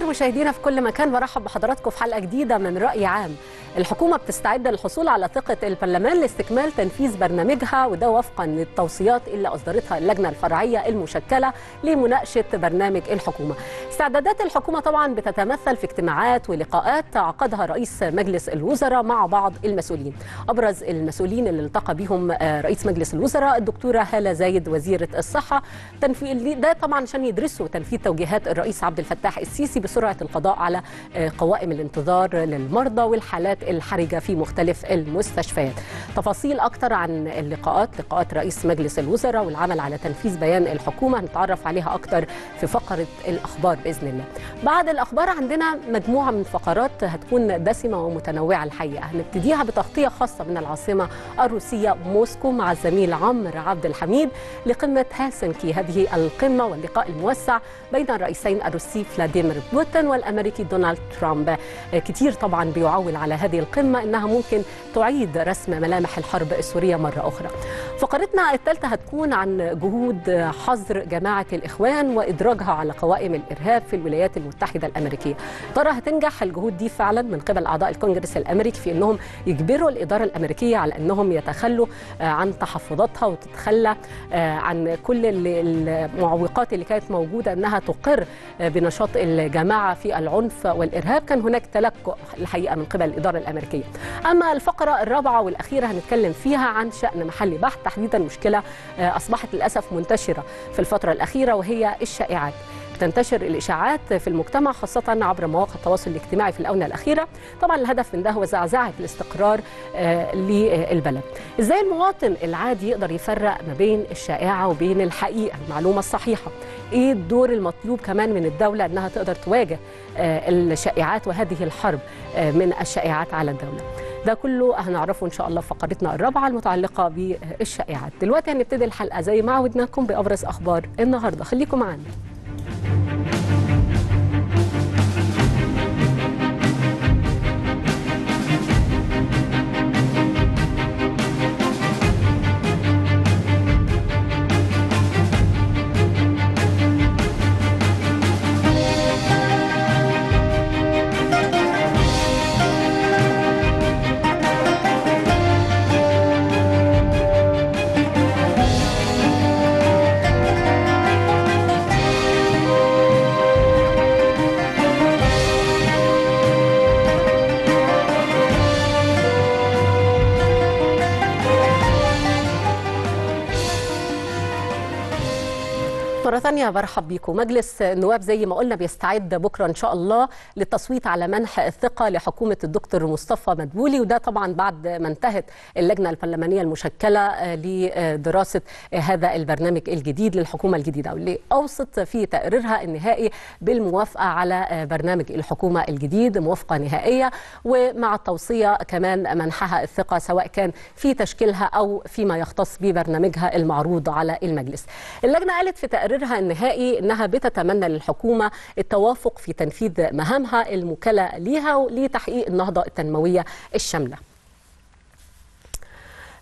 الخير مشاهدينا في كل مكان برحب بحضراتكم في حلقة جديدة من رأي عام. الحكومة بتستعد للحصول على ثقة البرلمان لاستكمال تنفيذ برنامجها وده وفقا للتوصيات اللي أصدرتها اللجنة الفرعية المشكلة لمناقشة برنامج الحكومة. استعدادات الحكومة طبعا بتتمثل في اجتماعات ولقاءات عقدها رئيس مجلس الوزراء مع بعض المسؤولين. أبرز المسؤولين اللي التقى بهم رئيس مجلس الوزراء الدكتورة هالة زايد وزيرة الصحة. تنفيذ ده طبعا عشان يدرسوا تنفيذ توجيهات الرئيس عبد الفتاح السيسي بسرعة القضاء على قوائم الانتظار للمرضى والحالات الحرجة في مختلف المستشفيات. تفاصيل أكثر عن اللقاءات لقاءات رئيس مجلس الوزراء والعمل على تنفيذ بيان الحكومة هنتعرف عليها أكثر في فقرة الأخبار بإذن الله. بعد الأخبار عندنا مجموعة من فقرات هتكون دسمة ومتنوعة الحقيقة، هنبتديها بتغطية خاصة من العاصمة الروسية موسكو مع الزميل عمرو عبد الحميد لقمة هلسنكي هذه القمة واللقاء الموسع بين الرئيسين الروسي فلاديمير بوتين والأمريكي دونالد ترامب. كتير طبعا بيعول على هذه القمة إنها ممكن تعيد رسم ملامح الحرب السورية مرة أخرى. فقرتنا الثالثة هتكون عن جهود حظر جماعة الإخوان وإدراجها على قوائم الإرهاب في الولايات المتحدة الأمريكية. ترى هتنجح الجهود دي فعلا من قبل أعضاء الكونجرس الأمريكي في إنهم يجبروا الإدارة الأمريكية على إنهم يتخلوا عن تحفظاتها وتتخلى عن كل المعوقات اللي كانت موجودة إنها تقر بنشاط الجماعة في العنف والإرهاب كان هناك تلكؤ الحقيقة من قبل الاداره الأمريكية. أما الفقرة الرابعة والأخيرة هنتكلم فيها عن شأن محلي بحت تحديدا مشكلة أصبحت للأسف منتشرة في الفترة الأخيرة وهي الشائعات. تنتشر الإشاعات في المجتمع خاصة عبر مواقع التواصل الاجتماعي في الآونة الأخيرة. طبعا الهدف من ده هو زعزعة الاستقرار للبلد. إزاي المواطن العادي يقدر يفرق ما بين الشائعة وبين الحقيقة؟ المعلومة الصحيحة. إيه الدور المطلوب كمان من الدولة إنها تقدر تواجه الشائعات وهذه الحرب من الشائعات على الدولة؟ ده كله هنعرفه إن شاء الله في فقرتنا الرابعة المتعلقة بالشائعات. دلوقتي هنبتدي الحلقة. زي ما عودناكم بأبرز أخبار النهارده. خليكم معانا. مرة ثانية برحب بيكم مجلس النواب زي ما قلنا بيستعد بكرة إن شاء الله للتصويت على منح الثقة لحكومة الدكتور مصطفى مدبولي وده طبعا بعد ما انتهت اللجنة البرلمانية المشكلة لدراسة هذا البرنامج الجديد للحكومة الجديدة واللي أوصت في تقريرها النهائي بالموافقة على برنامج الحكومة الجديد موافقة نهائية ومع التوصية كمان منحها الثقة سواء كان في تشكيلها أو فيما يختص ببرنامجها المعروض على المجلس. اللجنة قالت في تقرير تقريرها النهائي انها بتتمنى للحكومة التوافق في تنفيذ مهامها الموكله ليها لتحقيق النهضة التنموية الشاملة.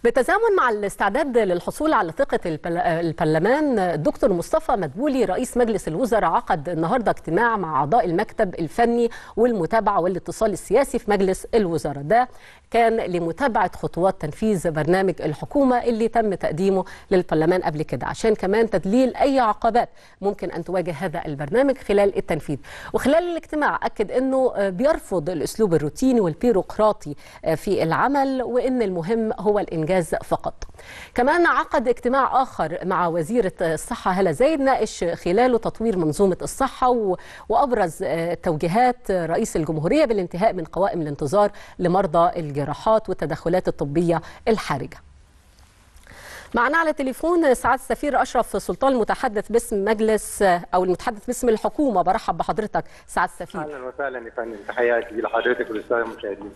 بالتزامن مع الاستعداد للحصول على ثقة البرلمان الدكتور مصطفى مدبولي رئيس مجلس الوزراء عقد النهاردة اجتماع مع أعضاء المكتب الفني والمتابعة والاتصال السياسي في مجلس الوزراء. ده كان لمتابعة خطوات تنفيذ برنامج الحكومة اللي تم تقديمه للبرلمان قبل كده. عشان كمان تدليل أي عقبات ممكن أن تواجه هذا البرنامج خلال التنفيذ. وخلال الاجتماع أكد أنه بيرفض الأسلوب الروتيني والبيروقراطي في العمل وأن المهم هو الإنجاز الإنجاز فقط. كمان عقد اجتماع آخر مع وزيرة الصحة هلا زايد ناقش خلاله تطوير منظومة الصحة وأبرز توجيهات رئيس الجمهورية بالانتهاء من قوائم الانتظار لمرضى الجراحات والتدخلات الطبية الحرجة. معنا على تليفون سعاده السفير أشرف سلطان المتحدث باسم مجلس أو المتحدث باسم الحكومة. برحب بحضرتك سعاده السفير أهلا وسهلا يا فندم. تحياتي لحضرتك وللسادة المشاهدين.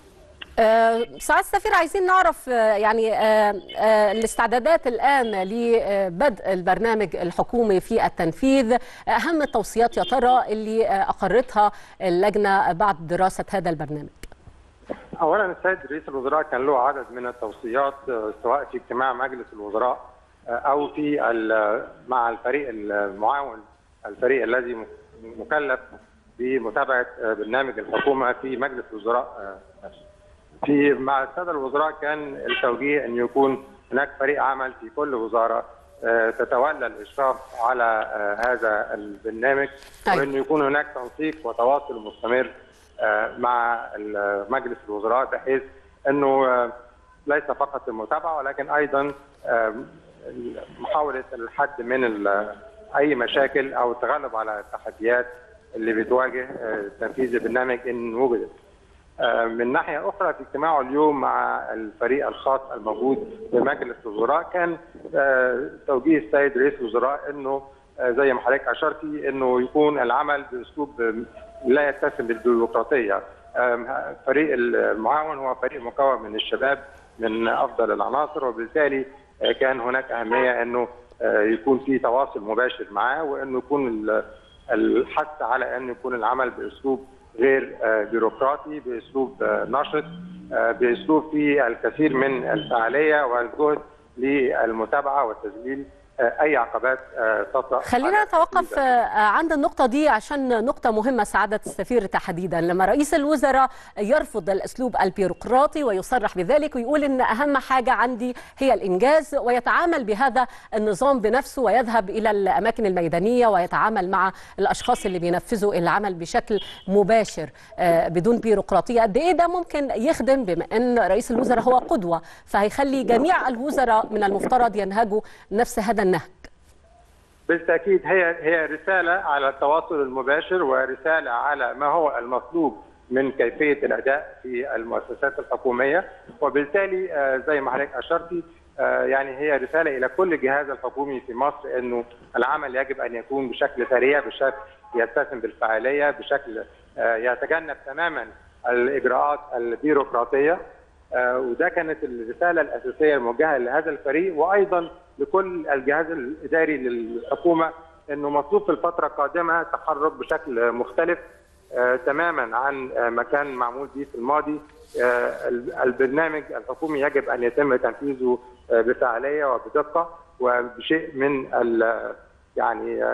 أه سعاده السفير عايزين نعرف يعني أه أه الاستعدادات الآن لبدء البرنامج الحكومي في التنفيذ أهم التوصيات يا ترى اللي أقرتها اللجنة بعد دراسة هذا البرنامج اولا السيد رئيس الوزراء كان له عدد من التوصيات سواء في اجتماع مجلس الوزراء أو في مع الفريق المعاون الفريق الذي مكلف بمتابعة برنامج الحكومة في مجلس الوزراء. في مع السادة الوزراء كان التوجيه أن يكون هناك فريق عمل في كل وزارة تتولى الإشراف على هذا البرنامج وانه يكون هناك تنسيق وتواصل مستمر مع مجلس الوزراء بحيث أنه ليس فقط المتابعة ولكن أيضا محاولة الحد من أي مشاكل أو التغلب على التحديات اللي بتواجه تنفيذ البرنامج إن وجدت. من ناحية أخرى في اجتماعه اليوم مع الفريق الخاص الموجود بمجلس الوزراء كان توجيه السيد رئيس الوزراء إنه زي ما حضرتك أشرتي إنه يكون العمل بأسلوب لا يتسم بالبيروقراطية. فريق المعاون هو فريق مكون من الشباب من أفضل العناصر وبالتالي كان هناك أهمية إنه يكون في تواصل مباشر معاه وإنه يكون الحث على إن يكون العمل بأسلوب غير بيروقراطي بأسلوب نشط بأسلوب فيه الكثير من الفعالية والجهد للمتابعة وتذليل أي عقبات تطرأ خلينا نتوقف عند النقطة دي عشان نقطة مهمة سعاده السفير تحديدا. لما رئيس الوزراء يرفض الأسلوب البيروقراطي ويصرح بذلك ويقول إن أهم حاجة عندي هي الإنجاز ويتعامل بهذا النظام بنفسه ويذهب إلى الأماكن الميدانية ويتعامل مع الأشخاص اللي بينفذوا العمل بشكل مباشر بدون بيروقراطية. قد إيه ده ممكن يخدم؟ بما إن رئيس الوزراء هو قدوة فهيخلي جميع الوزراء من المفترض ينهجوا نفس هذا النهج بالتأكيد هي هي رسالة على التواصل المباشر ورسالة على ما هو المطلوب من كيفية الأداء في المؤسسات الحكومية. وبالتالي زي ما حضرتك اشرتي يعني هي رسالة إلى كل الجهاز الحكومي في مصر إنه العمل يجب أن يكون بشكل سريع بشكل يتسم بالفعالية بشكل يتجنب تماما الإجراءات البيروقراطية. وده كانت الرسالة الأساسية الموجهة لهذا الفريق. وأيضا لكل الجهاز الإداري للحكومة إنه مطلوب في الفترة القادمة تحرك بشكل مختلف آه تماما عن آه ما كان معمول به في الماضي آه البرنامج الحكومي يجب أن يتم تنفيذه بفعالية وبدقة وبشيء من يعني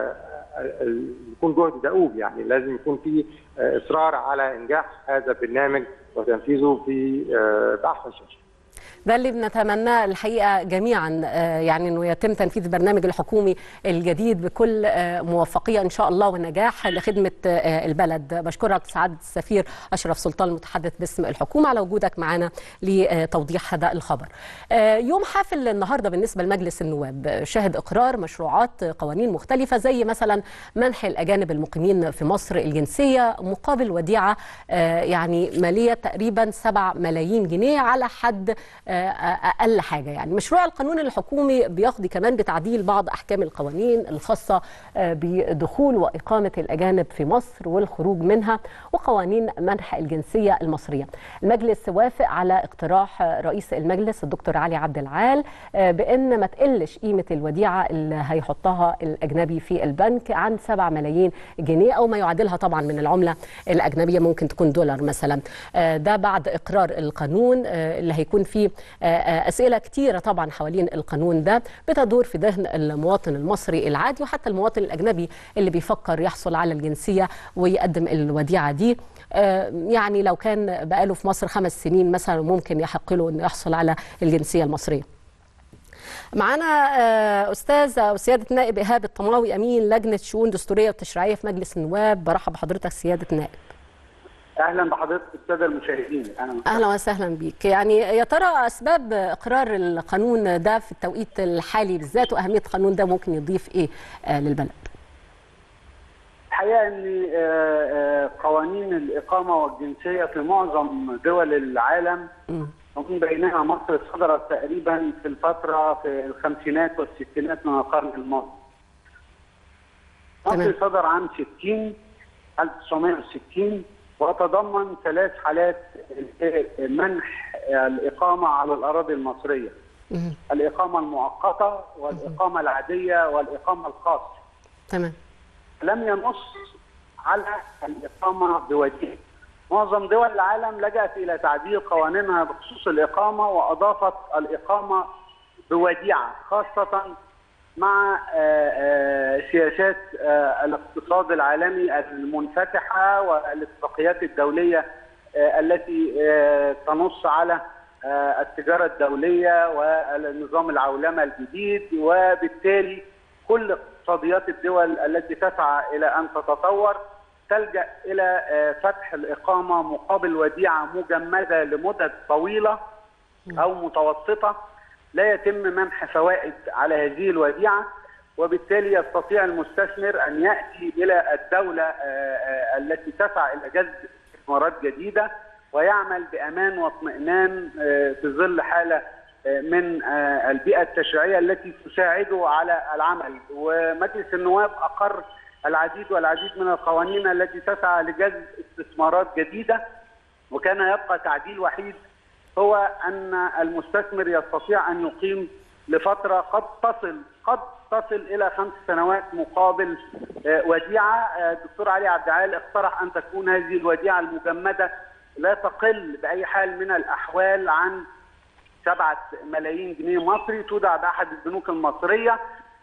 يكون جهد دؤوب يعني لازم يكون في إصرار على إنجاح هذا البرنامج وتنفيذه في بأحسن شكل. ده اللي بنتمناه الحقيقة جميعا. يعني إنه يتم تنفيذ البرنامج الحكومي الجديد بكل موفقيه إن شاء الله ونجاح لخدمة البلد. بشكرك سعادة السفير أشرف سلطان المتحدث باسم الحكومة على وجودك معنا لتوضيح هذا الخبر. يوم حافل النهارده بالنسبة لمجلس النواب شهد إقرار مشروعات قوانين مختلفة زي مثلا منح الأجانب المقيمين في مصر الجنسية مقابل وديعة يعني مالية تقريبا 7 ملايين جنيه على حد أقل حاجة يعني. مشروع القانون الحكومي بيقضي كمان بتعديل بعض أحكام القوانين الخاصة بدخول وإقامة الأجانب في مصر والخروج منها وقوانين منح الجنسية المصرية. المجلس وافق على اقتراح رئيس المجلس الدكتور علي عبد العال بإن ما تقلش قيمة الوديعة اللي هيحطها الأجنبي في البنك عن 7 ملايين جنيه أو ما يعادلها طبعا من العملة الأجنبية ممكن تكون دولار مثلا. ده بعد إقرار القانون اللي هيكون فيه أسئلة كتيرة طبعا حوالين القانون ده بتدور في ذهن المواطن المصري العادي وحتى المواطن الأجنبي اللي بيفكر يحصل على الجنسية ويقدم الوديعة دي. يعني لو كان بقاله في مصر خمس سنين مثلا ممكن يحق له أنه يحصل على الجنسية المصرية. معانا أستاذ أو سيادة نائب إيهاب الطماوي أمين لجنة شؤون دستورية وتشريعية في مجلس النواب. برحب بحضرتك سيادة النائب أهلا بحضرتك الساده المشاهدين. أهلا أهلا وسهلا بيك. يعني يا ترى أسباب إقرار القانون ده في التوقيت الحالي بالذات واهميه القانون ده ممكن يضيف إيه للبلد؟ الحقيقة إن قوانين الإقامة والجنسية في معظم دول العالم ومن بينها مصر صدرت تقريبا في الفترة في الخمسينات والستينات من القرن الماضي. مصر صدر عام 60 1960 وتضمن ثلاث حالات منح الإقامة على الأراضي المصرية. الإقامة المؤقتة والإقامة العادية والإقامة الخاصة. تمام. لم ينص على الإقامة بوديعة معظم دول العالم لجأت إلى تعديل قوانينها بخصوص الإقامة وأضافت الإقامة بوديعة خاصة مع سياسات الاقتصاد العالمي المنفتحة والاتفاقيات الدولية التي تنص على التجارة الدولية والنظام العولمة الجديد وبالتالي كل اقتصاديات الدول التي تسعى إلى أن تتطور تلجأ إلى فتح الإقامة مقابل وديعة مجمدة لمدد طويلة أو متوسطة. لا يتم منح فوائد على هذه الوديعة وبالتالي يستطيع المستثمر أن يأتي إلى الدولة التي تسعى إلى جذب استثمارات جديدة ويعمل بأمان واطمئنان في ظل حالة من البيئة التشريعية التي تساعده على العمل. ومجلس النواب أقر العديد والعديد من القوانين التي تسعى لجذب استثمارات جديدة وكان يبقى تعديل وحيد هو أن المستثمر يستطيع أن يقيم لفترة قد تصل قد تصل إلى خمس سنوات مقابل وديعة. الدكتور علي عبد العال اقترح أن تكون هذه الوديعة المجمدة لا تقل بأي حال من الأحوال عن سبعة ملايين جنيه مصري تودع بأحد البنوك المصرية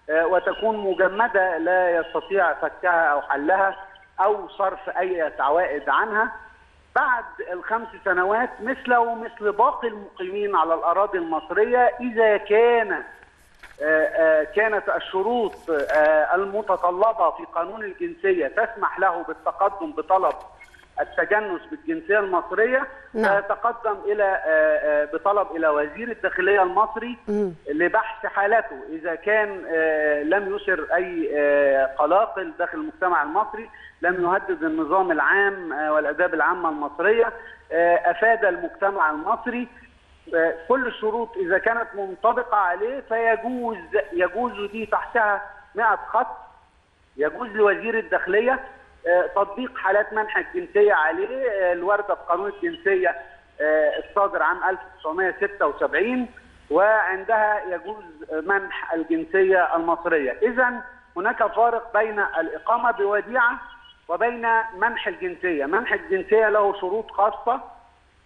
وتكون مجمدة لا يستطيع فكها أو حلها أو صرف أي عوائد عنها. بعد الخمس سنوات مثله ومثل باقي المقيمين على الأراضي المصرية إذا كان كانت الشروط المتطلبة في قانون الجنسية تسمح له بالتقدم بطلب التجنس بالجنسية المصرية نعم. تقدم إلى بطلب إلى وزير الداخلية المصري م. لبحث حالته إذا كان لم يسر أي قلاقل داخل المجتمع المصري لم يهدد النظام العام والأداب العامة المصرية أفاد المجتمع المصري كل الشروط إذا كانت منطبقة عليه فيجوز يجوز دي تحتها 100 خط يجوز لوزير الداخلية تطبيق حالات منح الجنسيه عليه الوارده في قانون الجنسية الصادر عام 1976 وعندها يجوز منح الجنسية المصرية، اذا هناك فارق بين الإقامة بوديعة وبين منح الجنسية، منح الجنسية له شروط خاصة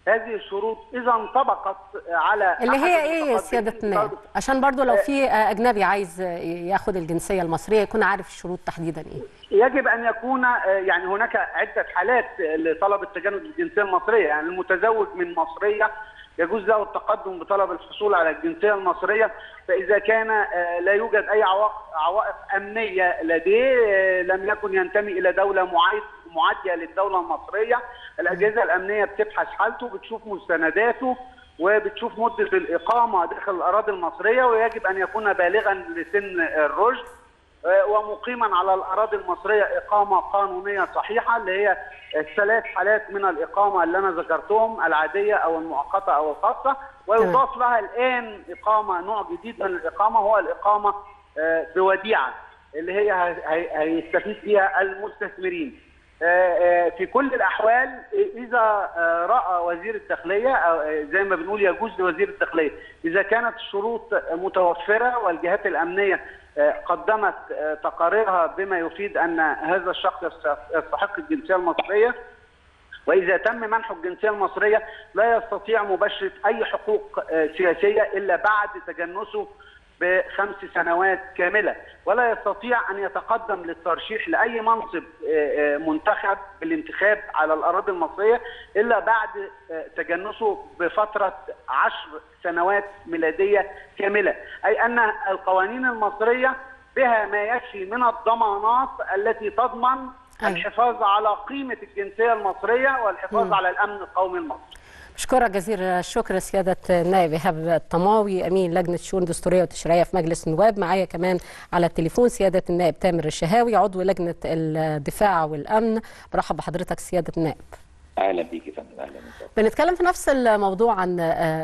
هذه الشروط إذا انطبقت على اللي هي إيه يا سيادة النائب؟ عشان برضو لو في أجنبي عايز ياخد الجنسية المصرية يكون عارف الشروط تحديدا إيه. يجب أن يكون يعني هناك عدة حالات لطلب التجنس بالجنسيه المصرية. يعني المتزوج من مصرية يجوز له التقدم بطلب الحصول على الجنسية المصرية. فإذا كان لا يوجد أي عوائق أمنية لديه لم يكن ينتمي إلى دولة معايد معاديه للدولة المصرية. الأجهزة الأمنية بتبحث حالته بتشوف مستنداته وبتشوف مدة الإقامة داخل الأراضي المصرية ويجب أن يكون بالغا لسن الرشد ومقيما على الأراضي المصرية إقامة قانونية صحيحة اللي هي الثلاث حالات من الإقامة اللي أنا ذكرتهم العادية أو المؤقتة أو الخاصة. ويضاف لها الآن إقامة نوع جديد من الإقامة هو الإقامة بوديعة اللي هي هيستفيد فيها المستثمرين. في كل الأحوال إذا رأى وزير الداخلية أو زي ما بنقول يجوز لوزير الداخلية. إذا كانت الشروط متوفرة والجهات الأمنية قدمت تقاريرها بما يفيد أن هذا الشخص يستحق الجنسية المصرية. وإذا تم منحه الجنسية المصرية لا يستطيع مباشرة أي حقوق سياسية إلا بعد تجنسه بخمس سنوات كاملة ولا يستطيع أن يتقدم للترشيح لأي منصب منتخب بالانتخاب على الأراضي المصرية إلا بعد تجنسه بفترة عشر سنوات ميلادية كاملة. أي أن القوانين المصرية بها ما يكفي من الضمانات التي تضمن الحفاظ على قيمة الجنسية المصرية والحفاظ م. على الأمن القومي المصري. بشكرك جزيل الشكر سيادة النائب إيهاب الطماوي أمين لجنة شؤون دستورية وتشريعية في مجلس النواب. معايا كمان على التليفون سيادة النائب تامر الشهاوي عضو لجنة الدفاع والأمن. برحب بحضرتك سيادة النائب. أهلا بيك يا فندم أهلا بنتكلم في نفس الموضوع عن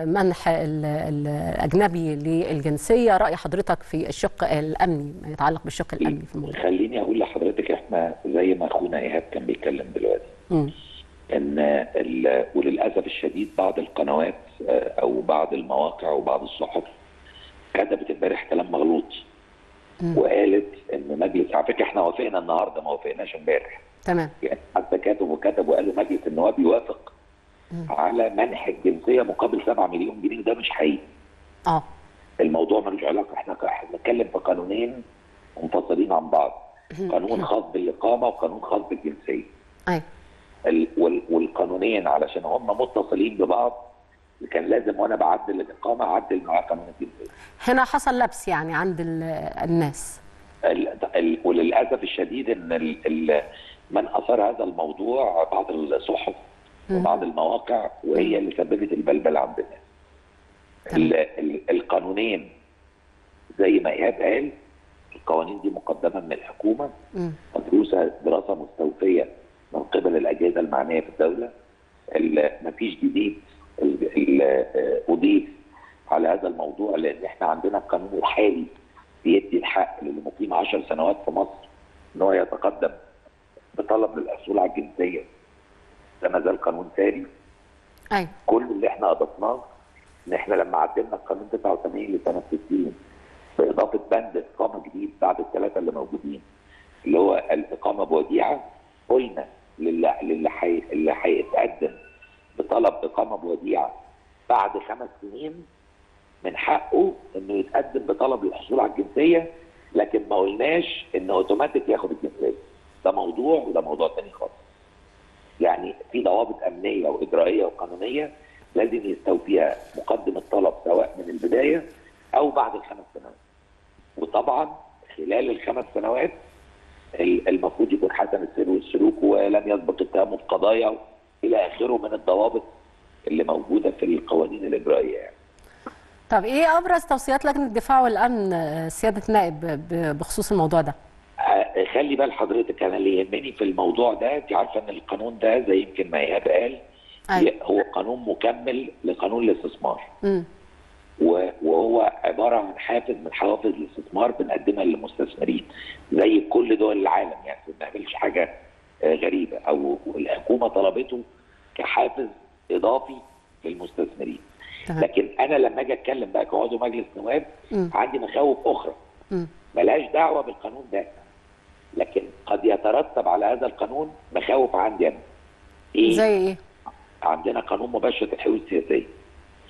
منح الأجنبي للجنسية. رأي حضرتك في الشق الأمني ما يتعلق بالشق الأمني في الموضوع. خليني أقول لحضرتك إحنا زي ما أخونا إيهاب كان بيتكلم دلوقتي. م. إن وللأسف الشديد بعض القنوات أو بعض المواقع وبعض الصحف كتبت امبارح كلام مغلوط وقالت إن مجلس على فكرة إحنا وافقنا النهارده ما وافقناش امبارح. تمام. يعني حتى كاتب وكتب وقالوا مجلس النواب يوافق على منح الجنسية مقابل 7 مليون جنيه ده مش حقيقي. آه. الموضوع ملوش علاقة. إحنا بنتكلم في قانونين منفصلين عن بعض. قانون خاص بالإقامة وقانون خاص بالجنسية. أيوه. والقانونين علشان هم متصلين ببعض. كان لازم وأنا بعدل الإقامة أعدل مع قانون الجنسيه هنا حصل لبس يعني عند ال- الناس. ال- ال- وللأسف الشديد إن ال- ال- من أثار هذا الموضوع بعض الصحف وبعض المواقع وهي اللي سببت البلبل عند الناس. ال- ال- القانونين زي ما إيهاب قال القوانين دي مقدمة من الحكومة. مدروسة دراسة مستوفية من قبل الأجهزة المعنية في الدولة. ال- مفيش جديد. أضيف على هذا الموضوع لأن إحنا عندنا القانون الحالي بيدي الحق للي مقيم 10 سنوات في مصر إن هو يتقدم بطلب للحصول على الجنسية. ده ما زال قانون ساري أيوه. كل اللي إحنا اضفناه إن إحنا لما عدلنا القانون 89 لسنة 60 بإضافة بند إقامة جديد بعد الثلاثة اللي موجودين اللي هو الإقامة بوديعة قلنا للي للي حي... اللي هيتقدم بطلب إقامة بوديعه بعد خمس سنين من حقه إنه يتقدم بطلب للحصول على الجنسية لكن ما قلناش إنه أوتوماتيك ياخد الجنسية. ده موضوع وده موضوع تاني خالص. يعني في ضوابط أمنية وإجرائية وقانونية لازم يستوفيها مقدم الطلب سواء من البداية أو بعد الخمس سنوات. وطبعا خلال الخمس سنوات المفروض يكون حسن السير والسلوك ولم يسبق اتهامه بقضايا إلى آخره من الضوابط اللي موجودة في القوانين الإجرائية يعني. طب إيه أبرز توصيات لجنة الدفاع والأمن آه، سيادة النائب ب- بخصوص الموضوع ده؟ آه، خلي بال حضرتك أنا اللي يهمني في الموضوع ده أنت عارفة إن القانون ده زي يمكن ما إيهاب قال أيوة. هو قانون مكمل لقانون الاستثمار امم وهو عبارة عن حافز من حوافز الاستثمار بنقدمها للمستثمرين زي كل دول العالم يعني ما بنعملش حاجة آه، غريبة أو الحكومة طلبته كحافز إضافي للمستثمرين. لكن أنا لما أجي أتكلم بقى كعضو مجلس نواب. عندي مخاوف أخرى. ملهاش دعوة بالقانون ده لكن قد يترتب على هذا القانون مخاوف عندي أنا إيه زي إيه؟ عندنا قانون مباشره الحقوق السياسية.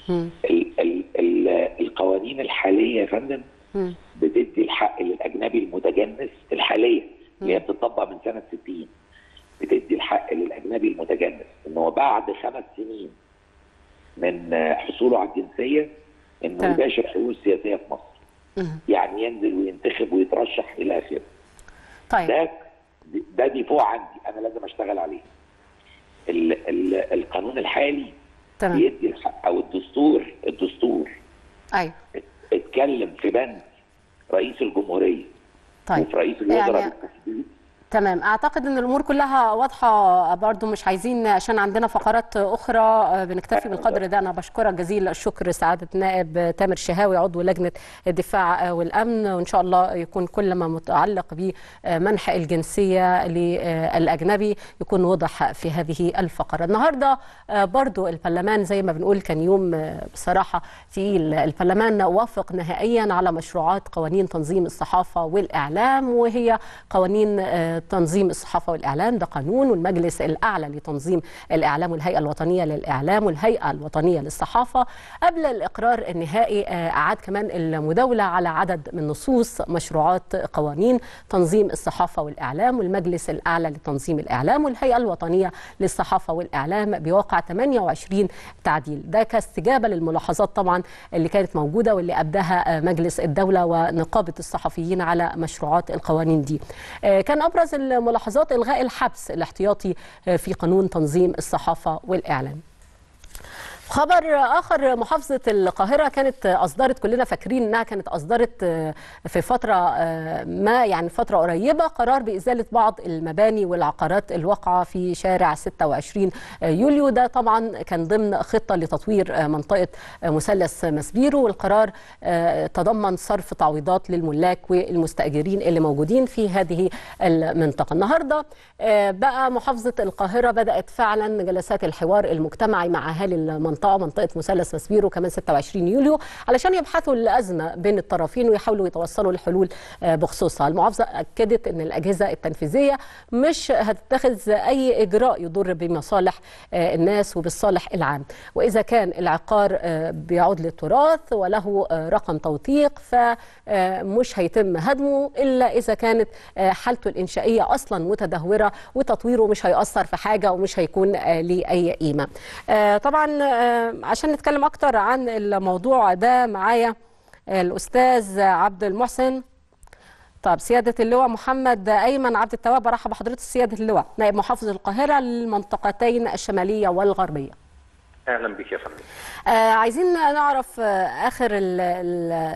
ال ال ال القوانين الحالية يا فندم. بتدي الحق للأجنبي المتجنس الحالية اللي هي بتطبق من سنة 60 بتدي الحق للأجنبي المتجنس إن هو بعد خمس سنين من حصوله على الجنسية إنه. يباشر حقوقه السياسيه في مصر. يعني ينزل وينتخب ويترشح إلى آخره طيب ده ده ديفوع عندي أنا لازم أشتغل عليه ال ال القانون الحالي تمام. بيدي الحق أو الدستور الدستور. أيوه. ات- اتكلم في بند رئيس الجمهورية طيب. وفي رئيس الوزراء يعني بالتحديد. تمام. أعتقد إن الأمور كلها واضحة. برضو مش عايزين عشان عندنا فقرات أخرى آه، بنكتفي بالقدر ده. أنا بشكرك جزيل الشكر سعادة النائب تامر شهاوي عضو لجنة الدفاع آه، والأمن. وإن شاء الله يكون كل ما متعلق بمنح الجنسية للأجنبي يكون وضح في هذه الفقرة. النهارده آه، برضو البرلمان زي ما بنقول كان يوم بصراحة تقيل. البرلمان وافق نهائيا على مشروعات قوانين تنظيم الصحافة والإعلام وهي قوانين تنظيم الصحافة والإعلام ده قانون والمجلس الأعلى لتنظيم الإعلام والهيئة الوطنية للإعلام والهيئة الوطنية للصحافة. قبل الإقرار النهائي آه، أعاد كمان المداولة على عدد من نصوص مشروعات قوانين تنظيم الصحافة والإعلام. والمجلس الأعلى لتنظيم الإعلام والهيئة الوطنية للصحافة والإعلام بواقع 28 تعديل. ده كاستجابة للملاحظات طبعا اللي كانت موجودة واللي أبداها مجلس الدولة ونقابة الصحفيين على مشروعات القوانين دي. آه، كان أبرز الملاحظات إلغاء الحبس الاحتياطي آه، في قانون تنظيم الصحافة والإعلام. خبر آخر محافظة القاهرة كانت أصدرت كلنا فاكرين إنها كانت أصدرت في فترة ما يعني فترة قريبة قرار بإزالة بعض المباني والعقارات الواقعة في شارع 26 يوليو. ده طبعا كان ضمن خطة لتطوير منطقة مثلث مسبيرو والقرار تضمن صرف تعويضات للملاك والمستأجرين اللي موجودين في هذه المنطقة. النهارده بقى محافظة القاهرة بدأت فعلا جلسات الحوار المجتمعي مع أهالي المنطقة. المنطقة منطقة مثلث مسبيرو كمان 26 يوليو علشان يبحثوا الأزمة بين الطرفين ويحاولوا يتوصلوا لحلول بخصوصها المحافظة أكدت إن الأجهزة التنفيذية مش هتتخذ أي إجراء يضر بمصالح الناس وبالصالح العام وإذا كان العقار بيعود للتراث وله رقم توثيق فمش هيتم هدمه إلا إذا كانت حالته الإنشائية أصلا متدهورة وتطويره مش هيأثر في حاجة ومش هيكون ليه أي قيمة. طبعا عشان نتكلم أكتر عن الموضوع ده معايا الأستاذ عبد المحسن. طب سيادة اللواء محمد أيمن عبد التواب برحب بحضرتك سيادة اللواء. نائب محافظ القاهرة للمنطقتين الشمالية والغربية. أهلا بك يا فندم. آه عايزين نعرف آه آخر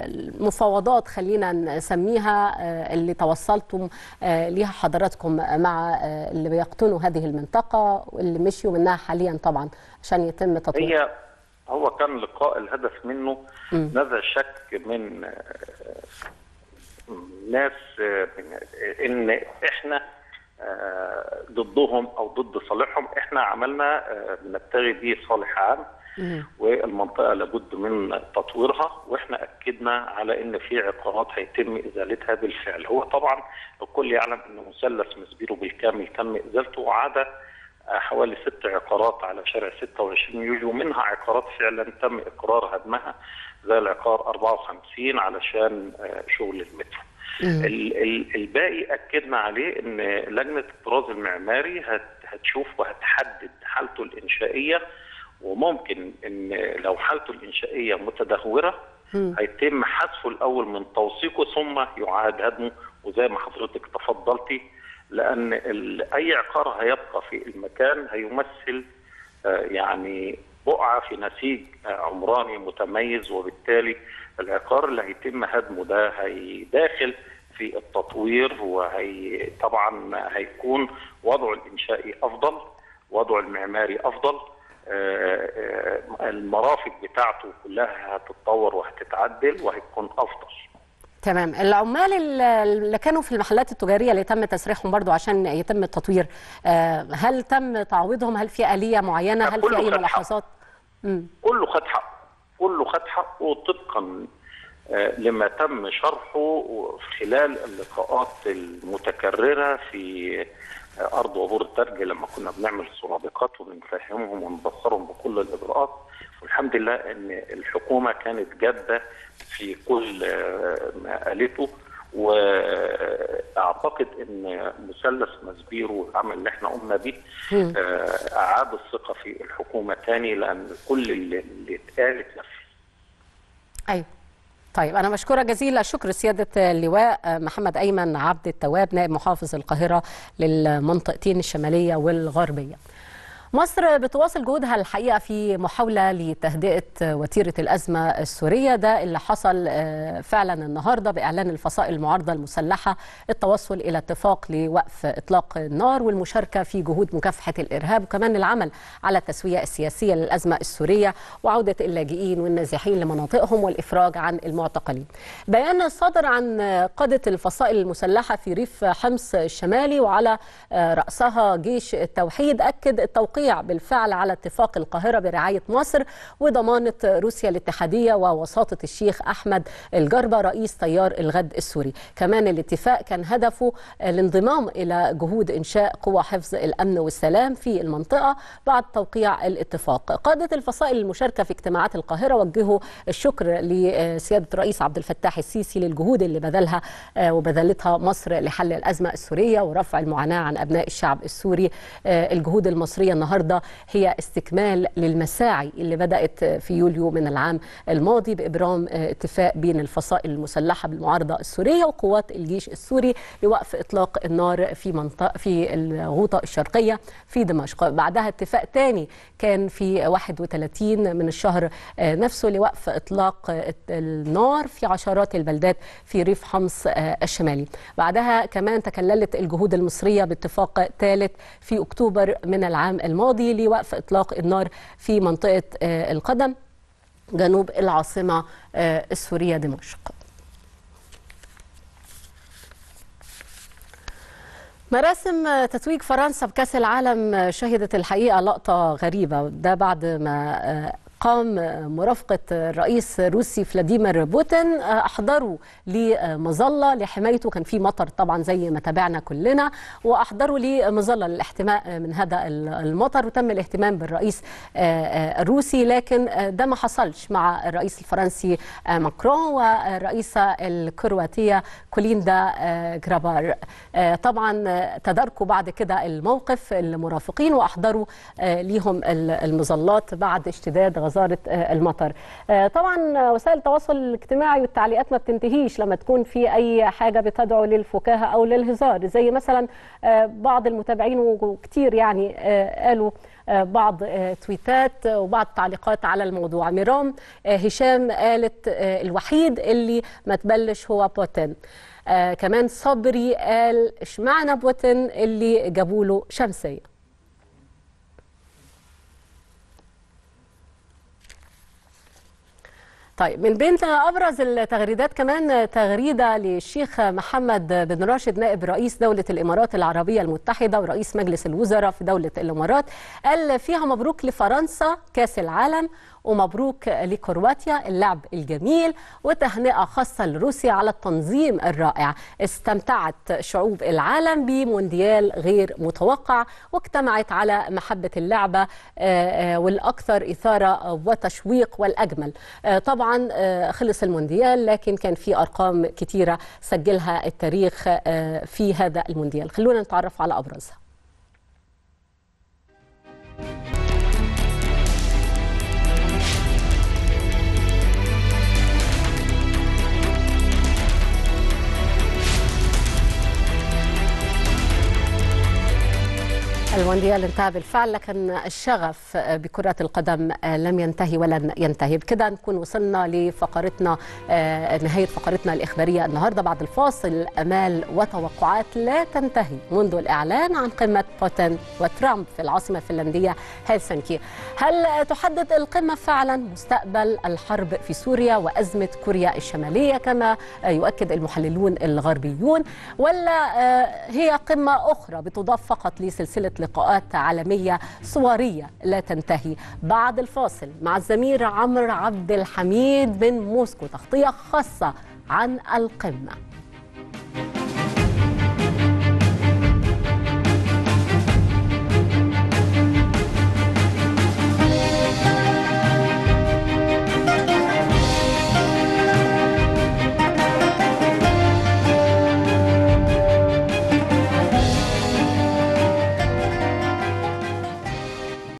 المفاوضات خلينا نسميها آه اللي توصلتم ليها حضراتكم مع اللي بيقطنوا هذه المنطقة واللي مشيوا منها حاليا طبعا عشان يتم تطوير. هي هو كان لقاء الهدف منه نزع شك من ناس إن إحنا ضدهم أو ضد صالحهم. إحنا عملنا آه بنبتغي به صالح عام والمنطقة لابد من تطويرها وإحنا أكدنا على إن في عقارات هيتم إزالتها بالفعل. هو طبعا الكل يعلم ان مثلث مسبيرو بالكامل تم إزالته وعاد حوالي ست عقارات على شارع 26 يوليو منها عقارات فعلا تم إقرار هدمها زي العقار 54 علشان شغل المترو. الباقي أكدنا عليه إن لجنة الطراز المعماري هتشوف وهتحدد حالته الإنشائية وممكن إن لو حالته الإنشائية متدهورة هيتم حذفه الأول من توثيقه ثم يعاد هدمه. وزي ما حضرتك تفضلتي لأن أي عقار هيبقى في المكان هيمثل يعني بقعة في نسيج عمراني متميز وبالتالي العقار اللي هيتم هدمه ده هيداخل في التطوير وهي طبعا هيكون وضعه الإنشائي أفضل وضعه المعماري أفضل. المرافق بتاعته كلها هتتطور وهتتعدل وهيكون أفضل. تمام. العمال اللي كانوا في المحلات التجارية اللي تم تسريحهم برضو عشان يتم التطوير هل تم تعويضهم؟ هل في آلية معينة؟ هل في أي ملاحظات كله خد حقه. كله خد حقه طبقا لما تم شرحه خلال اللقاءات المتكررة في أرض وبور الترج لما كنا بنعمل سرادقات وبنفهمهم ونبصرهم بكل الإجراءات. والحمد لله إن الحكومة كانت جادة في كل ما قالته. وأعتقد إن مثلث مسبيرو والعمل اللي إحنا قمنا بيه أعاد الثقة في الحكومة تاني لأن كل اللي, اتقال اتنفذ. أيوه. طيب أنا مشكورة جزيل الشكر سيادة اللواء محمد أيمن عبد التواب نائب محافظ القاهرة للمنطقتين الشمالية والغربية. مصر بتواصل جهودها الحقيقة في محاولة لتهدئة وتيرة الأزمة السورية ده اللي حصل فعلا النهارده بإعلان الفصائل المعارضة المسلحة التوصل إلى اتفاق لوقف إطلاق النار والمشاركة في جهود مكافحة الإرهاب وكمان العمل على التسوية السياسية للأزمة السورية وعودة اللاجئين والنازحين لمناطقهم والإفراج عن المعتقلين. بيان صادر عن قادة الفصائل المسلحة في ريف حمص الشمالي وعلى رأسها جيش التوحيد أكد التوقيع التوقيع بالفعل على اتفاق القاهرة برعاية مصر وضمانة روسيا الاتحادية ووساطة الشيخ أحمد الجربة رئيس تيار الغد السوري. كمان الاتفاق كان هدفه الانضمام إلى جهود إنشاء قوى حفظ الأمن والسلام في المنطقة بعد توقيع الاتفاق. قادة الفصائل المشاركة في اجتماعات القاهرة وجهوا الشكر لسيادة الرئيس عبد الفتاح السيسي للجهود اللي بذلها وبذلتها مصر لحل الأزمة السورية ورفع المعاناة عن أبناء الشعب السوري الجهود المصرية النهارده هي استكمال للمساعي اللي بدأت في يوليو من العام الماضي بإبرام اتفاق بين الفصائل المسلحة بالمعارضة السورية وقوات الجيش السوري لوقف إطلاق النار في منطقة في الغوطة الشرقية في دمشق. بعدها اتفاق ثاني كان في 31 من الشهر نفسه لوقف إطلاق النار في عشرات البلدات في ريف حمص الشمالي. بعدها كمان تكللت الجهود المصرية باتفاق ثالث في أكتوبر من العام الماضي لوقف إطلاق النار في منطقة القدم جنوب العاصمة السورية دمشق. مراسم تتويج فرنسا بكأس العالم شهدت الحقيقة لقطة غريبة ده بعد ما قام مرافقة الرئيس الروسي فلاديمير بوتين أحضروا لمظلة لحمايته. كان في مطر طبعا زي ما تابعنا كلنا وأحضروا لمظلة للاحتماء من هذا المطر. وتم الاهتمام بالرئيس الروسي لكن ده ما حصلش مع الرئيس الفرنسي ماكرون والرئيسة الكرواتية كوليندا جرابار. طبعا تداركوا بعد كده الموقف المرافقين وأحضروا ليهم المظلات بعد اشتداد غزارة المطر. طبعا وسائل التواصل الاجتماعي والتعليقات ما بتنتهيش لما تكون في أي حاجة بتدعو للفكاهة أو للهزار زي مثلا بعض المتابعين وكتير يعني قالوا بعض تويتات وبعض تعليقات على الموضوع. ميرام هشام قالت الوحيد اللي ما تبلش هو بوتين. آه كمان صبري قال اشمعنى بوتين اللي جابوا له شمسية؟ طيب من بين أبرز التغريدات كمان تغريدة للشيخ محمد بن راشد نائب رئيس دولة الإمارات العربية المتحدة ورئيس مجلس الوزراء في دولة الإمارات قال فيها مبروك لفرنسا كأس العالم ومبروك لكرواتيا اللعب الجميل وتهنئة خاصة لروسيا على التنظيم الرائع. استمتعت شعوب العالم بمونديال غير متوقع واجتمعت على محبة اللعبة والأكثر إثارة وتشويق والأجمل. طبعا خلص المونديال لكن كان في أرقام كثيره سجلها التاريخ في هذا المونديال. خلونا نتعرف على أبرزها. المونديال انتهى بالفعل لكن الشغف بكرة القدم لم ينتهي ولن ينتهي. بكده نكون وصلنا لفقرتنا نهاية فقرتنا الإخبارية النهاردة بعد الفاصل. أمال وتوقعات لا تنتهي منذ الإعلان عن قمة بوتين وترامب في العاصمة الفنلندية هلسنكي هل تحدد القمة فعلا؟ مستقبل الحرب في سوريا وأزمة كوريا الشمالية كما يؤكد المحللون الغربيون ولا هي قمة أخرى بتضاف فقط لسلسلة لقاءات عالمية صورية لا تنتهي. بعد الفاصل مع الزميل عمرو عبد الحميد من موسكو تغطية خاصة عن القمة.